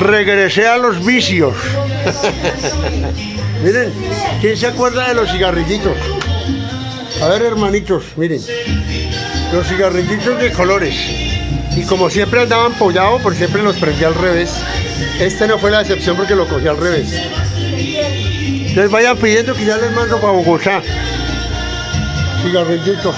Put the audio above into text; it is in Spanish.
regresé a los vicios. miren, ¿quién se acuerda de los cigarrillitos? A ver, hermanitos, miren. Los cigarrillitos de colores. Y como siempre andaban pollado, por pues siempre los prendí al revés. Este no fue la excepción porque lo cogí al revés. Entonces vayan pidiendo que ya les mando para Bogotá. Cigarrillitos.